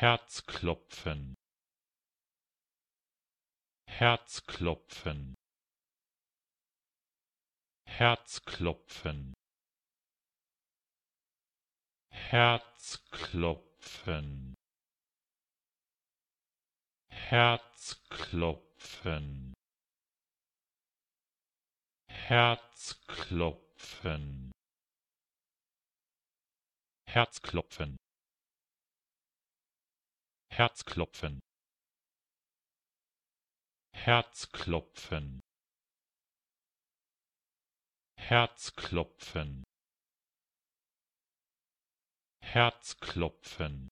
Herzklopfen. Herzklopfen. Herzklopfen. Herzklopfen. Herzklopfen. Herzklopfen. Herzklopfen Herzklopfen. Herzklopfen. Herzklopfen. Herzklopfen